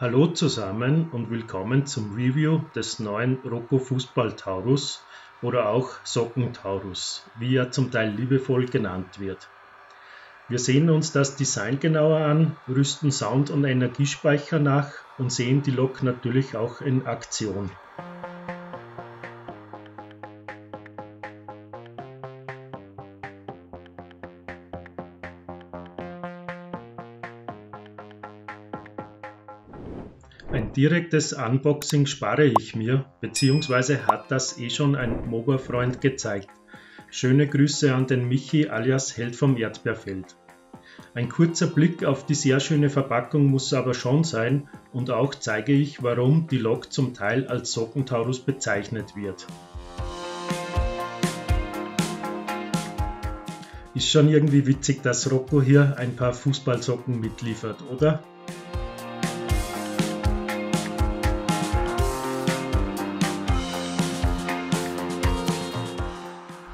Hallo zusammen und willkommen zum Review des neuen Rocco Fußball Taurus oder auch Socken Taurus, wie er zum Teil liebevoll genannt wird. Wir sehen uns das Design genauer an, rüsten Sound- und Energiespeicher nach und sehen die Lok natürlich auch in Aktion. Ein direktes Unboxing spare ich mir, beziehungsweise hat das eh schon ein Moba-Freund gezeigt. Schöne Grüße an den Michi alias Held vom Erdbeerfeld. Ein kurzer Blick auf die sehr schöne Verpackung muss aber schon sein und auch zeige ich, warum die Lok zum Teil als Sockentaurus bezeichnet wird. Ist schon irgendwie witzig, dass Rocco hier ein paar Fußballsocken mitliefert, oder?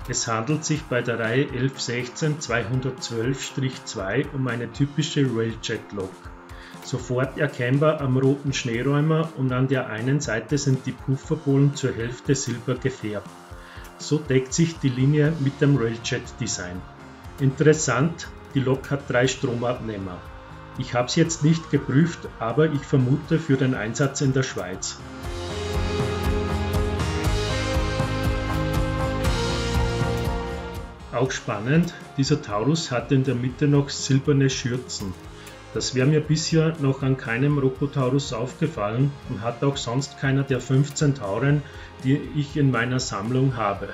Es handelt sich bei der Reihe 1116-212-2 um eine typische Railjet-Lok. Sofort erkennbar am roten Schneeräumer und an der einen Seite sind die Pufferbohlen zur Hälfte silber gefärbt. So deckt sich die Linie mit dem Railjet-Design. Interessant, die Lok hat drei Stromabnehmer. Ich habe es jetzt nicht geprüft, aber ich vermute für den Einsatz in der Schweiz. Auch spannend, dieser Taurus hat in der Mitte noch silberne Schürzen. Das wäre mir bisher noch an keinem Rokotaurus aufgefallen und hat auch sonst keiner der 15 Tauren, die ich in meiner Sammlung habe.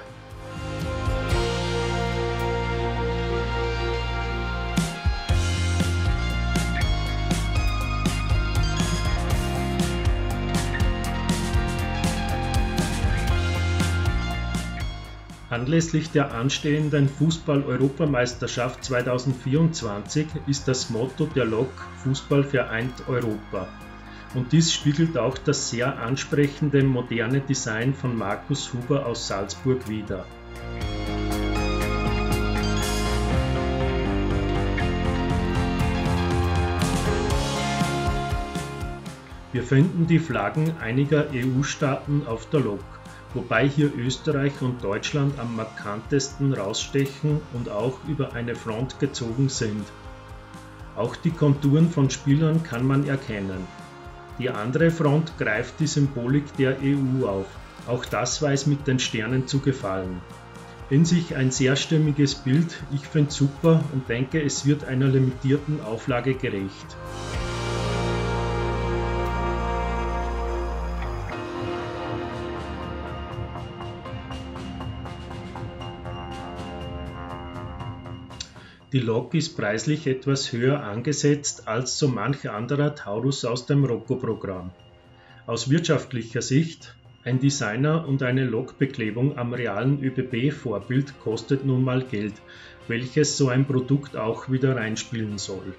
Anlässlich der anstehenden Fußball-Europameisterschaft 2024 ist das Motto der Lok Fußball vereint Europa. Und dies spiegelt auch das sehr ansprechende moderne Design von Markus Huber aus Salzburg wider. Wir finden die Flaggen einiger EU-Staaten auf der Lok wobei hier Österreich und Deutschland am markantesten rausstechen und auch über eine Front gezogen sind. Auch die Konturen von Spielern kann man erkennen. Die andere Front greift die Symbolik der EU auf. Auch das weiß mit den Sternen zu gefallen. In sich ein sehr stimmiges Bild, ich finde super und denke, es wird einer limitierten Auflage gerecht. Die Lok ist preislich etwas höher angesetzt als so manch anderer Taurus aus dem Rocco-Programm. Aus wirtschaftlicher Sicht, ein Designer und eine Lokbeklebung am realen ÖBB-Vorbild kostet nun mal Geld, welches so ein Produkt auch wieder reinspielen soll.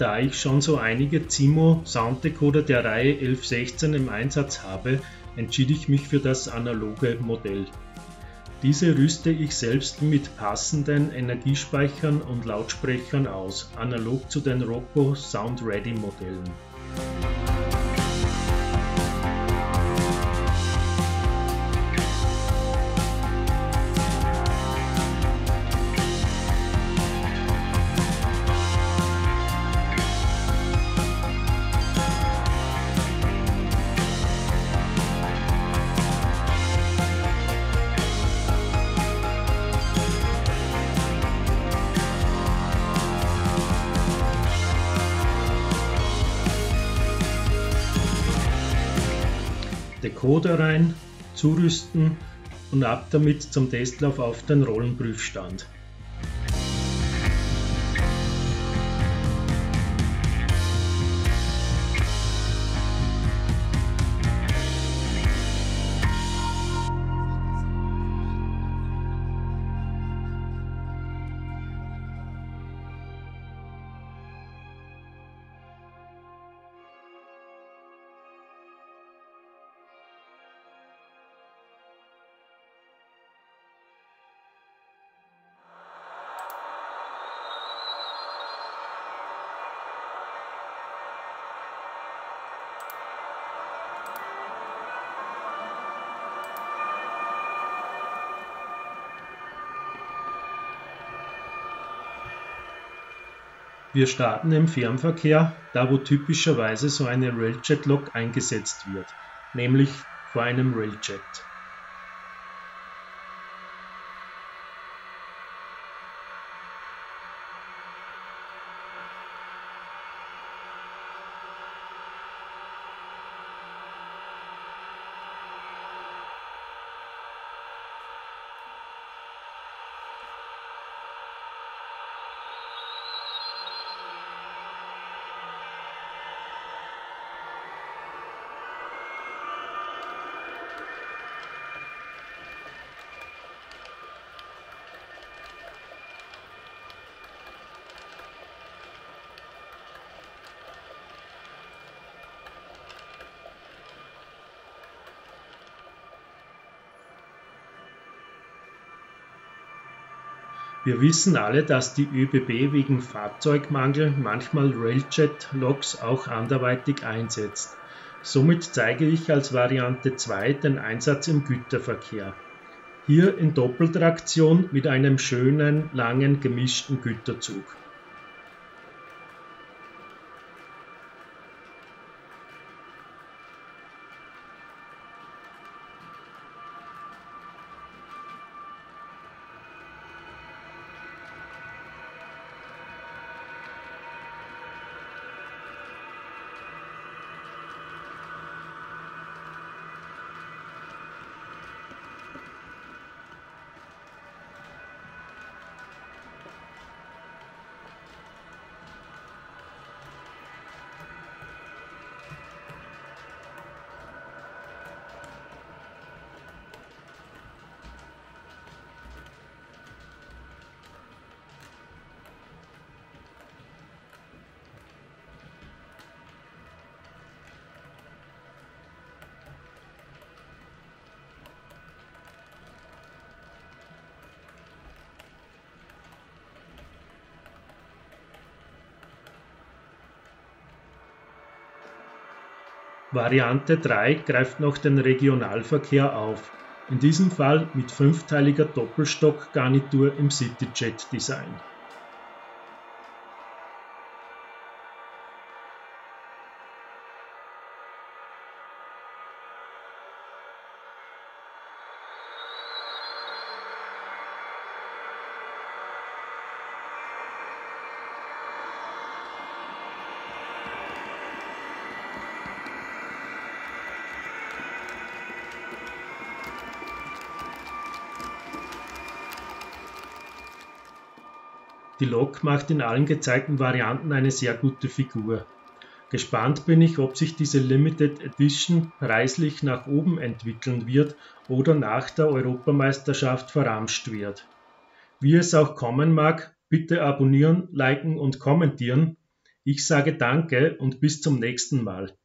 Da ich schon so einige Zimo Sounddecoder der Reihe 1116 im Einsatz habe, entschied ich mich für das analoge Modell. Diese rüste ich selbst mit passenden Energiespeichern und Lautsprechern aus, analog zu den Rocco Sound Ready Modellen. Decoder rein, zurüsten und ab damit zum Testlauf auf den Rollenprüfstand. Wir starten im Fernverkehr, da wo typischerweise so eine Railjet-Lok eingesetzt wird, nämlich vor einem Railjet. Wir wissen alle, dass die ÖBB wegen Fahrzeugmangel manchmal Railjet-Loks auch anderweitig einsetzt. Somit zeige ich als Variante 2 den Einsatz im Güterverkehr. Hier in Doppeltraktion mit einem schönen, langen, gemischten Güterzug. Variante 3 greift noch den Regionalverkehr auf, in diesem Fall mit fünfteiliger Doppelstockgarnitur im CityJet-Design Die Lok macht in allen gezeigten Varianten eine sehr gute Figur. Gespannt bin ich, ob sich diese Limited Edition preislich nach oben entwickeln wird oder nach der Europameisterschaft verramscht wird. Wie es auch kommen mag, bitte abonnieren, liken und kommentieren. Ich sage danke und bis zum nächsten Mal.